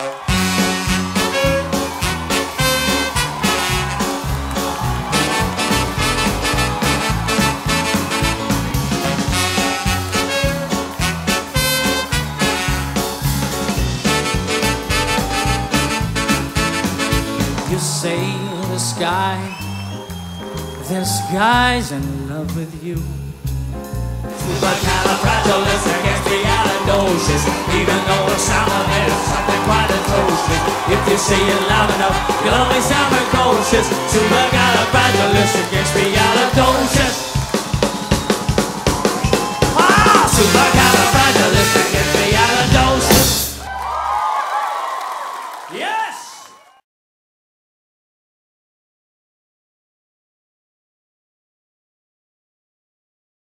You say the sky, the sky's in love with you. Supercalifragilisticexpialidocious Even though the sound of it is something quite If you say it loud enough, you'll only sound precocious Supercalifragilisticexpialidocious Ah, super